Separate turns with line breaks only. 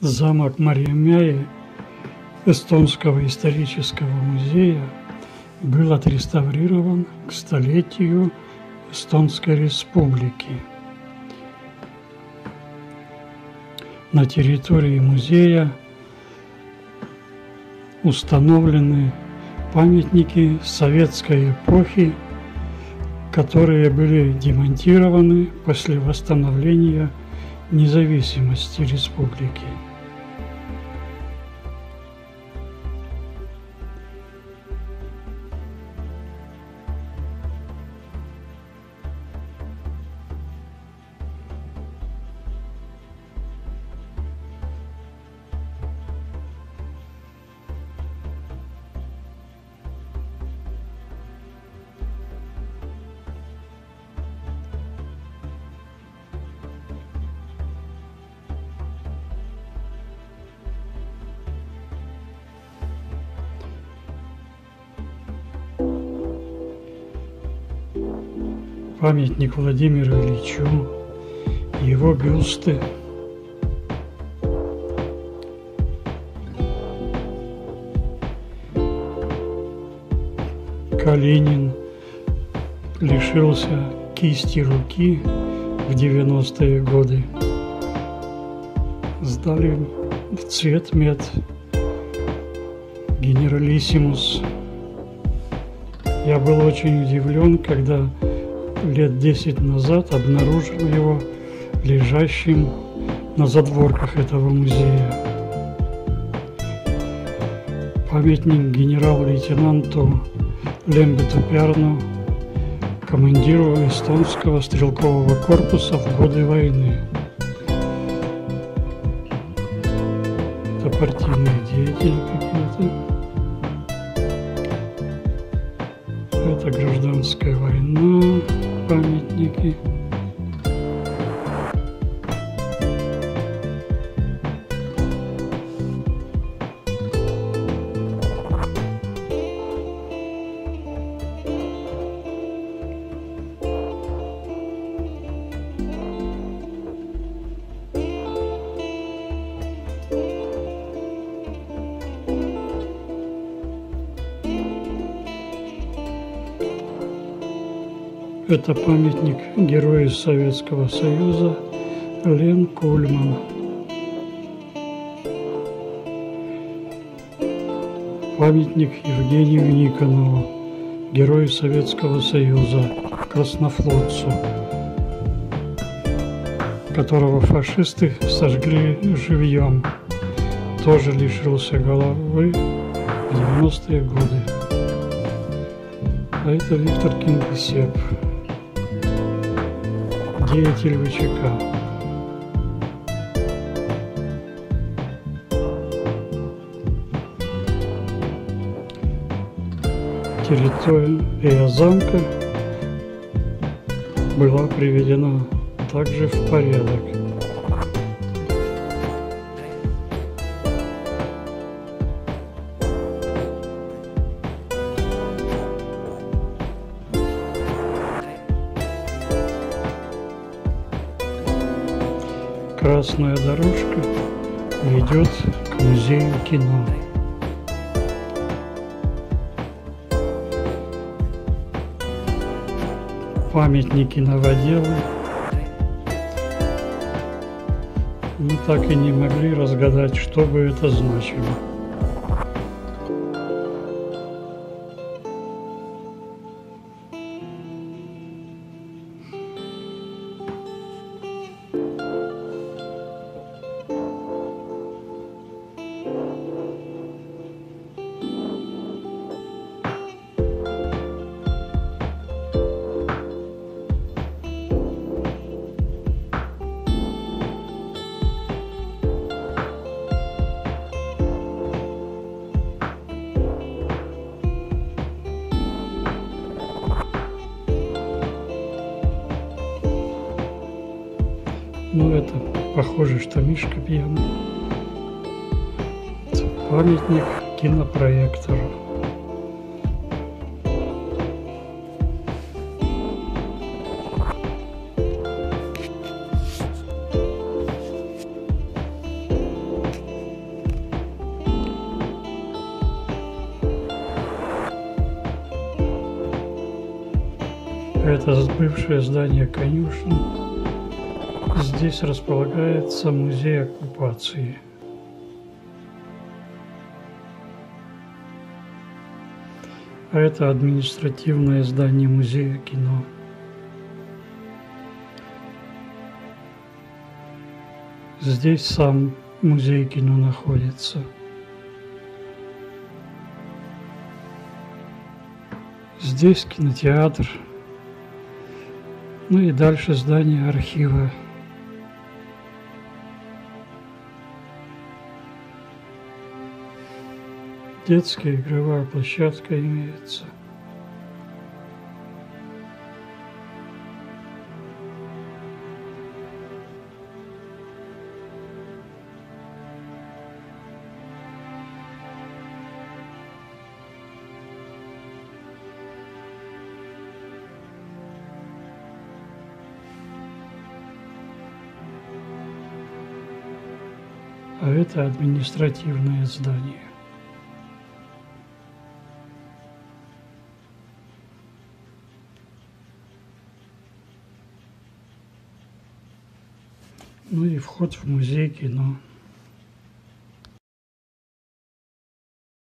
Замок Мариамяи Эстонского исторического музея был отреставрирован к столетию Эстонской республики. На территории музея установлены памятники советской эпохи, которые были демонтированы после восстановления независимости республики. Памятник Владимиру Ильичу, его бюсты. Калинин лишился кисти руки в 90-е годы. Сдали в цвет мед генералиссимус. Я был очень удивлен, когда лет десять назад обнаружил его лежащим на задворках этого музея. Памятник генерал-лейтенанту Лембету Пярну, командиру эстонского стрелкового корпуса в годы войны. Это партийные деятели какие-то. Это гражданская война памятники. Это памятник герою Советского Союза Лен Кульман. Памятник Евгению Никонову, герою Советского Союза, краснофлотцу, которого фашисты сожгли живьем. Тоже лишился головы в 90-е годы. А это Виктор Кингисепп деятель ВЧК. Территория замка была приведена также в порядок. Красная дорожка ведет к музею кино. Памятники новоделы. Мы так и не могли разгадать, что бы это значило. Ну это похоже, что Мишка пьяный. Памятник кинопроектору. Это бывшее здание конюшни. Здесь располагается музей оккупации. А это административное здание музея кино. Здесь сам музей кино находится. Здесь кинотеатр. Ну и дальше здание архива. Детская игровая площадка имеется. А это административное здание. Ну и вход в музей кино.